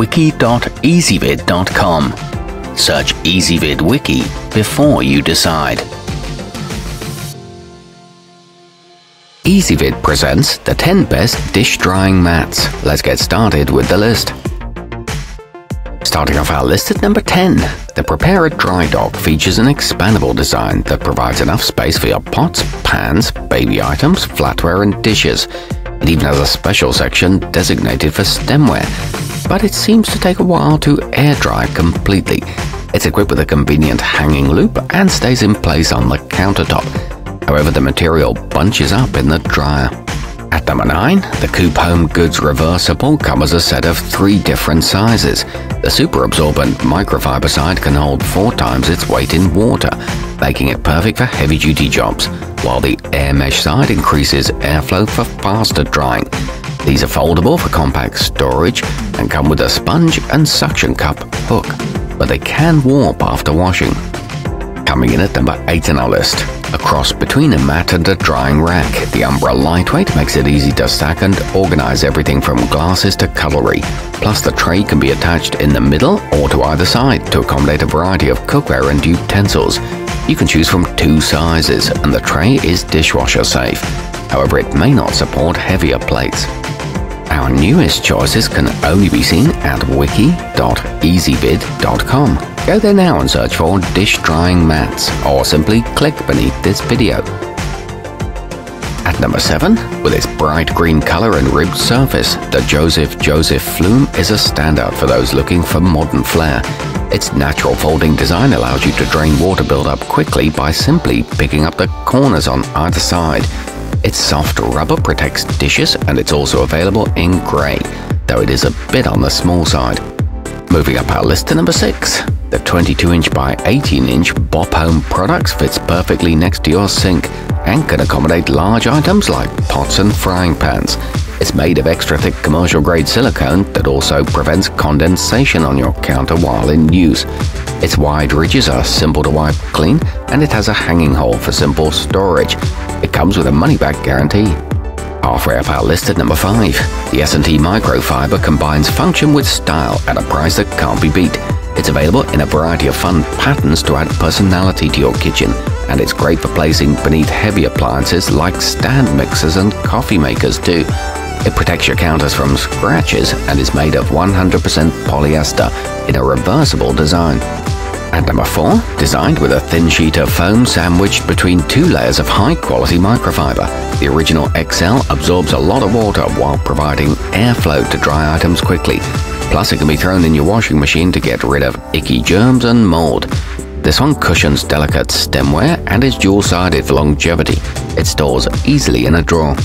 wiki.ezvid.com. Search Ezvid Wiki before you decide. Ezvid presents the 10 best dish drying mats. Let's get started with the list. Starting off our list at number 10, the Prepara Dry Dock features an expandable design that provides enough space for your pots, pans, baby items, flatware and dishes. It even has a special section designated for stemware, but it seems to take a while to air dry completely. It's equipped with a convenient hanging loop and stays in place on the countertop. However, the material bunches up in the dryer. At number 9, the Coop Home Goods Reversible comes a set of three different sizes. The super absorbent microfiber side can hold four times its weight in water, making it perfect for heavy duty jobs, while the air mesh side increases airflow for faster drying. These are foldable for compact storage and come with a sponge and suction cup hook, but they can warp after washing. Coming in at number 8 on our list, a cross between a mat and a drying rack. The Umbra lightweight makes it easy to stack and organize everything from glasses to cutlery. Plus the tray can be attached in the middle or to either side to accommodate a variety of cookware and utensils. You can choose from two sizes and the tray is dishwasher safe. However, it may not support heavier plates. Our newest choices can only be seen at wiki.ezvid.com. Go there now and search for dish drying mats or simply click beneath this video. At number 7, with its bright green color and ribbed surface, the Joseph Joseph Flume is a standout for those looking for modern flair. Its natural folding design allows you to drain water buildup quickly by simply picking up the corners on either side. Its soft rubber protects dishes and it's also available in grey, though it is a bit on the small side. Moving up our list to number 6. The 22-inch by 18-inch Bop Home products fits perfectly next to your sink and can accommodate large items like pots and frying pans. It's made of extra thick commercial grade silicone that also prevents condensation on your counter while in use. Its wide ridges are simple to wipe clean and it has a hanging hole for simple storage. It comes with a money-back guarantee. Halfway up our list at number 5, the S&T Microfiber combines function with style at a price that can't be beat. It's available in a variety of fun patterns to add personality to your kitchen, and it's great for placing beneath heavy appliances like stand mixers and coffee makers too. It protects your counters from scratches and is made of 100% polyester in a reversible design. At number 4, designed with a thin sheet of foam sandwiched between two layers of high-quality microfiber, the original XL absorbs a lot of water while providing airflow to dry items quickly. Plus, it can be thrown in your washing machine to get rid of icky germs and mold. This one cushions delicate stemware and is dual-sided for longevity. It stores easily in a drawer.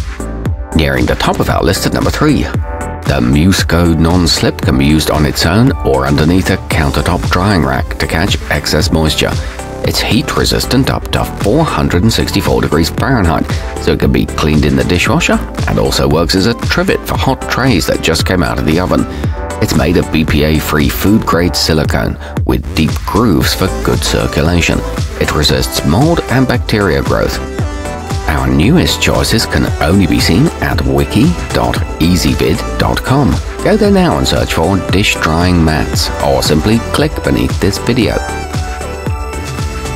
Nearing the top of our list at number 3, the Miusco non-slip can be used on its own or underneath a countertop drying rack to catch excess moisture. It's heat resistant up to 464 degrees Fahrenheit, so it can be cleaned in the dishwasher and also works as a trivet for hot trays that just came out of the oven. It's made of BPA-free food-grade silicone with deep grooves for good circulation. It resists mold and bacteria growth our newest choices can only be seen at wiki.ezvid.com. Go there now and search for dish drying mats or simply click beneath this video.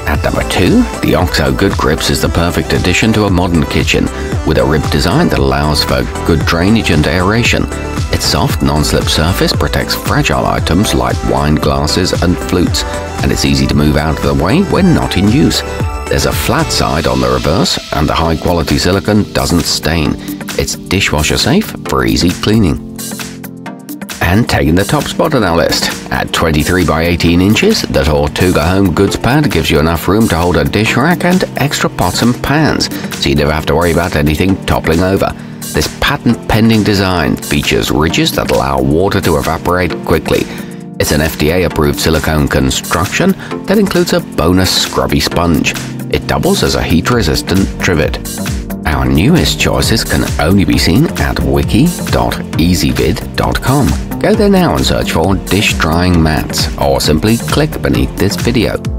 At number 2, the OXO Good Grips is the perfect addition to a modern kitchen with a rib design that allows for good drainage and aeration. Its soft, non-slip surface protects fragile items like wine glasses and flutes, and it's easy to move out of the way when not in use. There's a flat side on the reverse, and the high quality silicone doesn't stain. It's dishwasher safe for easy cleaning. And taking the top spot on our list, at 23 by 18 inches, the Tortuga Home Goods Pad gives you enough room to hold a dish rack and extra pots and pans, so you never have to worry about anything toppling over. This patent-pending design features ridges that allow water to evaporate quickly, it's an FDA-approved silicone construction that includes a bonus scrubby sponge. It doubles as a heat-resistant trivet. Our newest choices can only be seen at wiki.ezvid.com. Go there now and search for dish drying mats or simply click beneath this video.